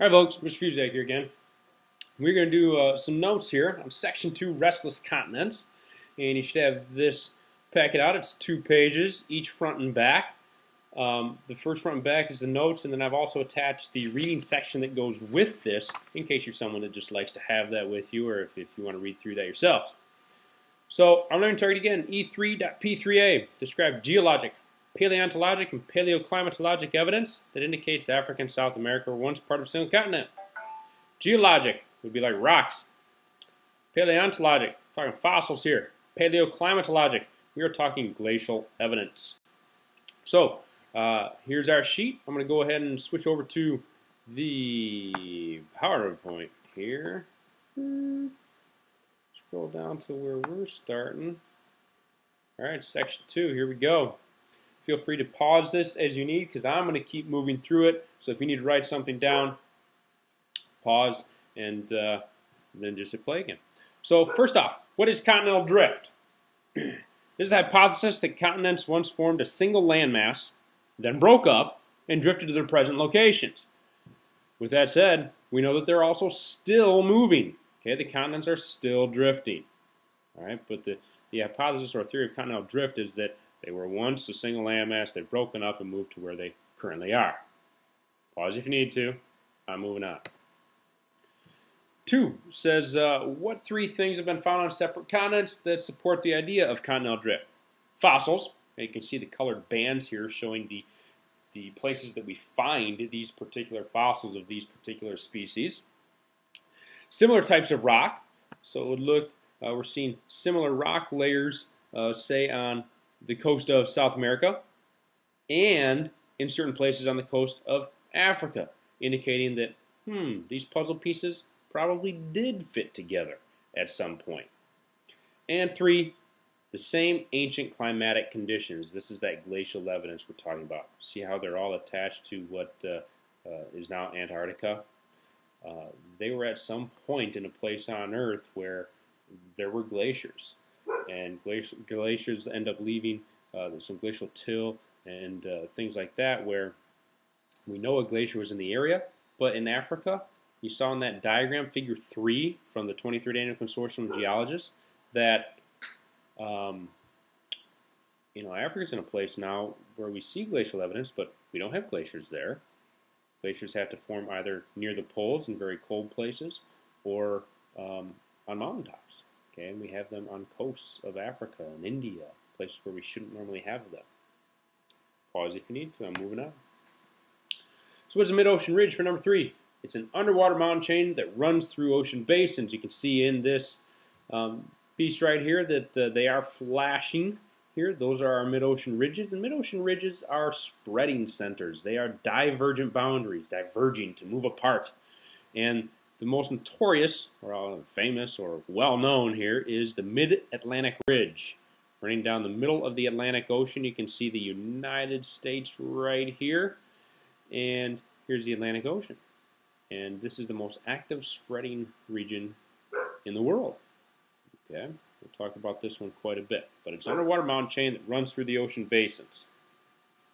Right, folks, Mr. Fuzak here again. We're going to do uh, some notes here on Section 2, Restless Continents. And you should have this packet out. It's two pages, each front and back. Um, the first front and back is the notes, and then I've also attached the reading section that goes with this, in case you're someone that just likes to have that with you, or if, if you want to read through that yourself. So, our learning target again, E3.P3A, describe geologic, paleontologic and paleoclimatologic evidence that indicates Africa and South America were once part of a single continent. Geologic would be like rocks. Paleontologic, talking fossils here. Paleoclimatologic, we are talking glacial evidence. So, uh, here's our sheet. I'm going to go ahead and switch over to the PowerPoint here. Scroll down to where we're starting. All right, section two, here we go. Feel free to pause this as you need because I'm going to keep moving through it. So if you need to write something down, pause and uh, then just hit play again. So first off, what is continental drift? this is a hypothesis that continents once formed a single landmass, then broke up and drifted to their present locations. With that said, we know that they're also still moving. Okay, the continents are still drifting. All right, but the, the hypothesis or theory of continental drift is that they were once a single landmass. They've broken up and moved to where they currently are. Pause if you need to. I'm moving on. Two says, uh, what three things have been found on separate continents that support the idea of continental drift? Fossils. You can see the colored bands here showing the, the places that we find these particular fossils of these particular species. Similar types of rock. So it would look, uh, we're seeing similar rock layers, uh, say on the coast of South America, and in certain places on the coast of Africa, indicating that, hmm, these puzzle pieces probably did fit together at some point. And three, the same ancient climatic conditions. This is that glacial evidence we're talking about. See how they're all attached to what uh, uh, is now Antarctica? Uh, they were at some point in a place on Earth where there were glaciers and glaciers end up leaving uh, some glacial till and uh, things like that where we know a glacier was in the area, but in Africa, you saw in that diagram, figure 3 from the 23rd Annual Consortium of Geologists, that um, you know, Africa's in a place now where we see glacial evidence, but we don't have glaciers there. Glaciers have to form either near the poles in very cold places or um, on mountaintops. Okay, and we have them on coasts of Africa and India, places where we shouldn't normally have them. Pause if you need to. I'm moving on. So what's a mid-ocean ridge for number three? It's an underwater mountain chain that runs through ocean basins. You can see in this um, piece right here that uh, they are flashing here. Those are our mid-ocean ridges, and mid-ocean ridges are spreading centers. They are divergent boundaries, diverging to move apart. And the most notorious, or uh, famous, or well-known here is the Mid-Atlantic Ridge. Running down the middle of the Atlantic Ocean, you can see the United States right here. And here's the Atlantic Ocean. And this is the most active spreading region in the world. Okay, we'll talk about this one quite a bit. But it's an underwater mountain chain that runs through the ocean basins.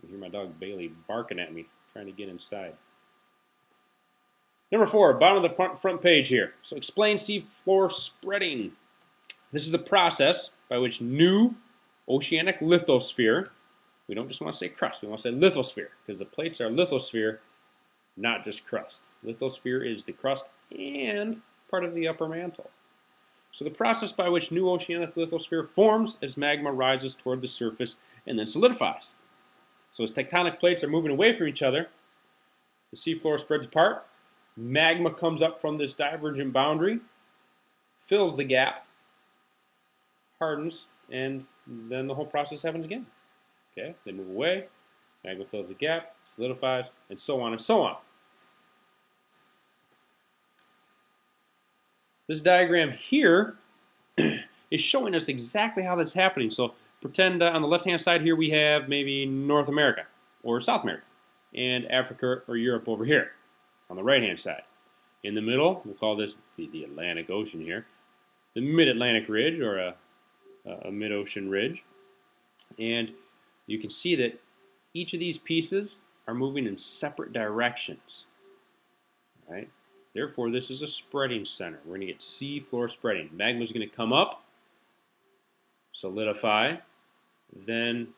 You hear my dog Bailey barking at me, trying to get inside. Number four, bottom of the front page here. So explain seafloor spreading. This is the process by which new oceanic lithosphere, we don't just want to say crust, we want to say lithosphere, because the plates are lithosphere, not just crust. Lithosphere is the crust and part of the upper mantle. So the process by which new oceanic lithosphere forms as magma rises toward the surface and then solidifies. So as tectonic plates are moving away from each other, the seafloor spreads apart, Magma comes up from this divergent boundary, fills the gap, hardens, and then the whole process happens again. Okay, they move away, magma fills the gap, solidifies, and so on and so on. This diagram here is showing us exactly how that's happening. So pretend uh, on the left-hand side here we have maybe North America or South America and Africa or Europe over here on the right-hand side. In the middle, we'll call this the, the Atlantic Ocean here, the Mid-Atlantic Ridge or a, a mid-ocean ridge. And you can see that each of these pieces are moving in separate directions. right? Therefore, this is a spreading center. We're going to get sea floor spreading. Magma is going to come up, solidify, then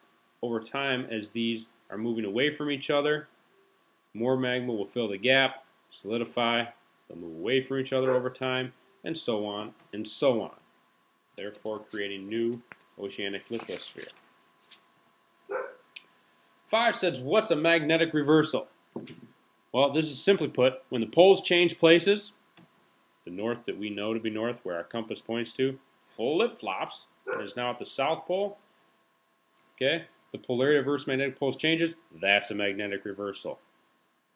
over time, as these are moving away from each other, more magma will fill the gap, solidify, they'll move away from each other over time, and so on and so on. Therefore, creating new oceanic lithosphere. Five says, what's a magnetic reversal? Well, this is simply put, when the poles change places, the north that we know to be north, where our compass points to, flip-flops, and is now at the south pole, okay, the polarity of Earth's magnetic poles changes, that's a magnetic reversal.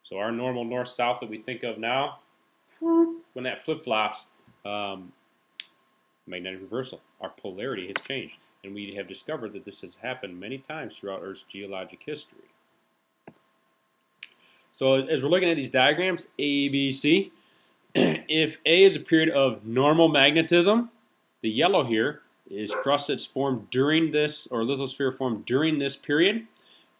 So our normal north-south that we think of now, when that flip-flops, um, magnetic reversal, our polarity has changed. And we have discovered that this has happened many times throughout Earth's geologic history. So as we're looking at these diagrams, A, B, C, if A is a period of normal magnetism, the yellow here is crust that's formed during this, or lithosphere formed during this period.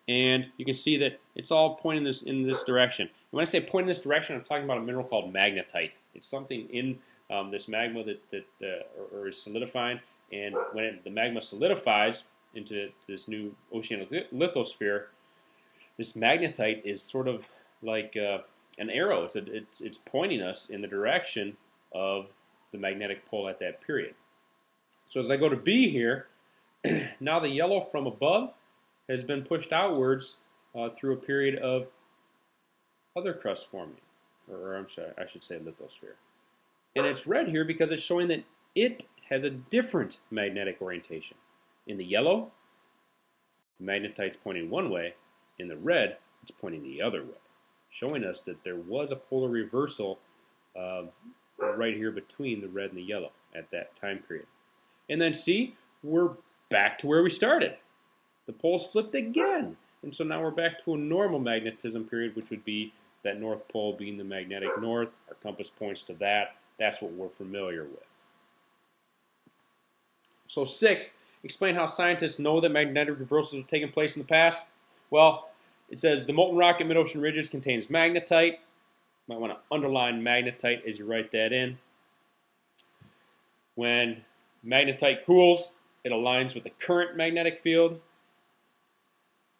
And you can see that it's all pointing this in this direction. When I say point in this direction, I'm talking about a mineral called magnetite. It's something in um, this magma that, that uh, or, or is solidifying. And when it, the magma solidifies into this new oceanic lithosphere, this magnetite is sort of like uh, an arrow. It's, a, it's, it's pointing us in the direction of the magnetic pole at that period. So as I go to B here, now the yellow from above has been pushed outwards uh, through a period of other crust forming, or, or I'm sorry, I should say lithosphere. And it's red here because it's showing that it has a different magnetic orientation. In the yellow, the magnetite's pointing one way. In the red, it's pointing the other way, showing us that there was a polar reversal uh, right here between the red and the yellow at that time period. And then see, we're back to where we started. The poles flipped again. And so now we're back to a normal magnetism period, which would be that north pole being the magnetic north. Our compass points to that. That's what we're familiar with. So six, explain how scientists know that magnetic reversals have taken place in the past. Well, it says the molten rock at mid-ocean ridges contains magnetite. You might want to underline magnetite as you write that in. When magnetite cools, it aligns with the current magnetic field.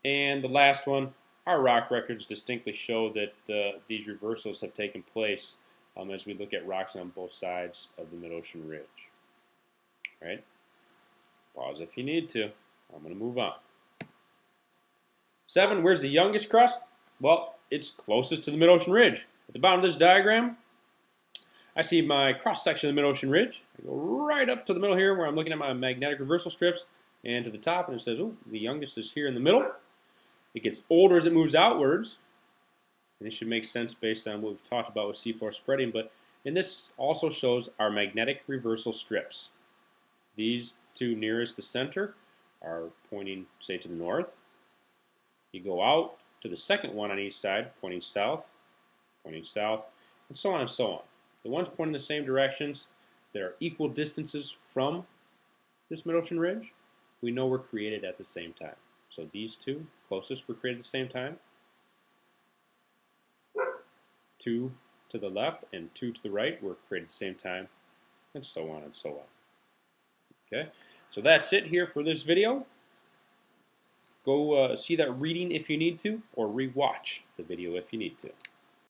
And the last one, our rock records distinctly show that uh, these reversals have taken place um, as we look at rocks on both sides of the mid-ocean ridge. All right? Pause if you need to. I'm going to move on. Seven, where's the youngest crust? Well, it's closest to the mid-ocean ridge. At the bottom of this diagram, I see my cross-section of the mid-ocean ridge. I go right up to the middle here where I'm looking at my magnetic reversal strips and to the top, and it says, oh, the youngest is here in the middle. It gets older as it moves outwards. And this should make sense based on what we've talked about with seafloor spreading, but and this also shows our magnetic reversal strips. These two nearest the center are pointing, say, to the north. You go out to the second one on each side, pointing south, pointing south, and so on and so on. The ones pointing the same directions that are equal distances from this mid-ocean ridge, we know were created at the same time. So these two closest were created at the same time. Two to the left and two to the right were created at the same time, and so on and so on. Okay, so that's it here for this video. Go uh, see that reading if you need to, or rewatch the video if you need to.